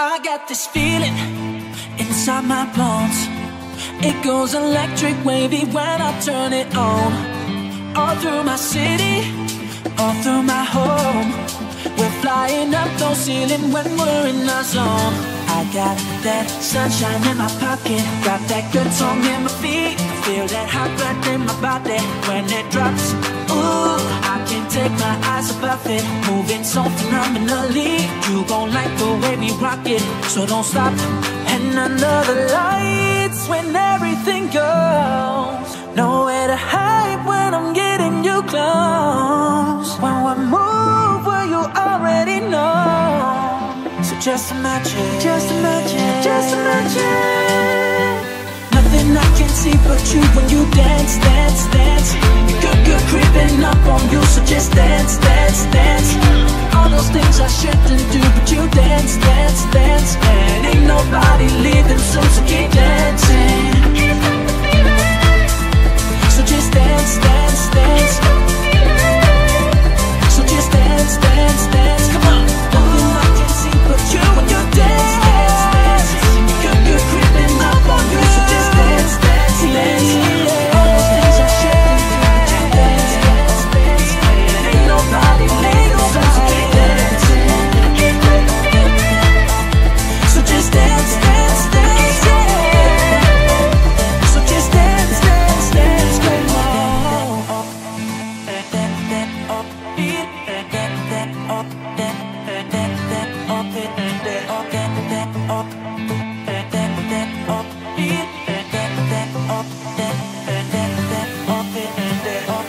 I got this feeling inside my bones. It goes electric wavy when I turn it on. All through my city, all through my home. We're flying up no ceiling when we're in our zone. I got that sunshine in my pocket, got that good song in my feet. I Feel that hot blood in my body when it drops. Ooh, I can't take my eyes off it, moving so phenomenally. You gon' like rock it, so don't stop. And under the lights, when everything goes, nowhere to hide when I'm getting you close. When we move, well you already know. So just imagine, just imagine, just imagine. Nothing I can see but you when you dance, dance, dance. Good, good creeping up on you, so just dance, dance, dance. All those things I shouldn't do, you dance, dance, dance. And ain't nobody leaving soon, so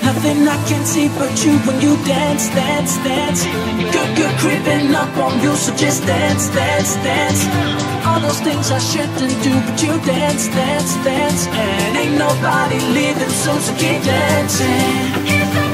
Nothing I can see but you when you dance, dance, dance. Good, good creeping up on you, so just dance, dance, dance. All those things I shouldn't do, but you dance, dance, dance. And ain't nobody leaving soon, so keep dancing.